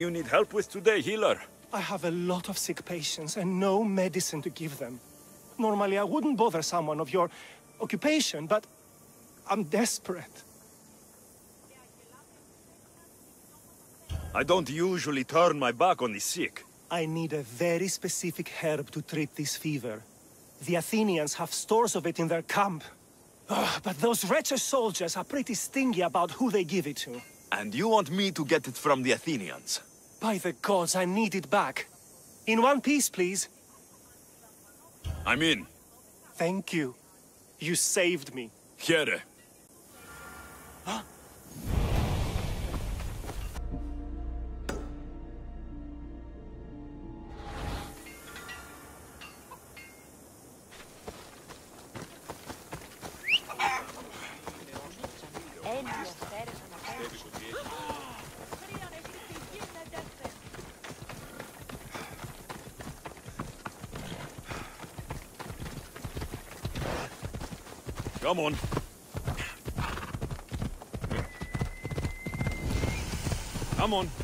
You need help with today, healer? I have a lot of sick patients and no medicine to give them. Normally, I wouldn't bother someone of your occupation, but I'm desperate. I don't usually turn my back on the sick. I need a very specific herb to treat this fever. The Athenians have stores of it in their camp. Ugh, but those wretched soldiers are pretty stingy about who they give it to. And you want me to get it from the Athenians? By the gods, I need it back. In one piece, please. I'm in. Thank you. You saved me. Here. Come on. Come on.